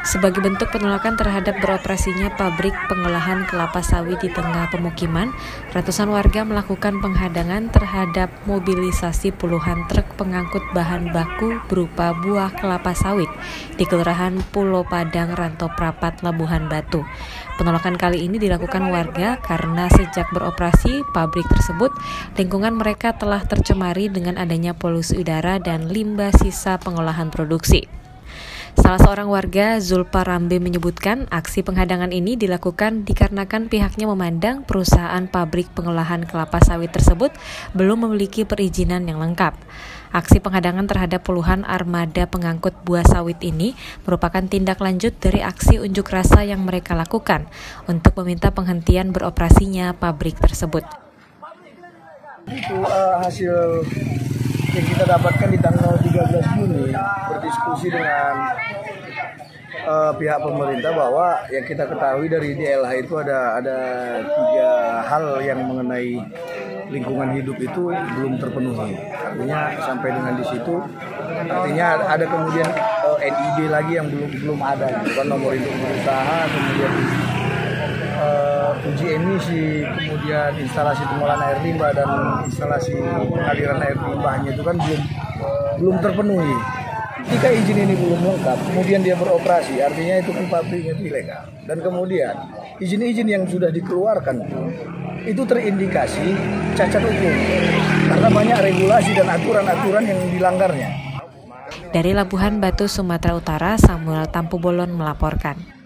Sebagai bentuk penolakan terhadap beroperasinya pabrik pengolahan kelapa sawit di tengah pemukiman, ratusan warga melakukan penghadangan terhadap mobilisasi puluhan truk pengangkut bahan baku berupa buah kelapa sawit di Kelurahan Pulau Padang, Ranto Prapat, Labuhan Batu. Penolakan kali ini dilakukan warga karena sejak beroperasi pabrik tersebut, lingkungan mereka telah tercemari dengan adanya polusi udara dan limbah sisa pengolahan produksi. Salah seorang warga, Zulpa Rambe menyebutkan aksi penghadangan ini dilakukan dikarenakan pihaknya memandang perusahaan pabrik pengolahan kelapa sawit tersebut belum memiliki perizinan yang lengkap. Aksi penghadangan terhadap puluhan armada pengangkut buah sawit ini merupakan tindak lanjut dari aksi unjuk rasa yang mereka lakukan untuk meminta penghentian beroperasinya pabrik tersebut. Itu uh, hasil yang kita dapatkan di tanggal 13 Juni berdiskusi dengan uh, pihak pemerintah bahwa yang kita ketahui dari DLH itu ada ada tiga hal yang mengenai lingkungan hidup itu belum terpenuhi. Artinya sampai dengan di situ artinya ada kemudian uh, eh, NID lagi yang belum belum ada gitu kan nomor induk usaha kemudian uh, uji emisi, kemudian instalasi pengolahan air limbah dan instalasi aliran air limbahnya itu kan belum belum terpenuhi. Jika izin ini belum lengkap, kemudian dia beroperasi, artinya itu kan pabriknya itu ilegal. Dan kemudian izin-izin yang sudah dikeluarkan itu terindikasi cacat hukum karena banyak regulasi dan aturan-aturan yang dilanggarnya. Dari Labuhan Batu, Sumatera Utara, Samuel Tampu Bolon melaporkan.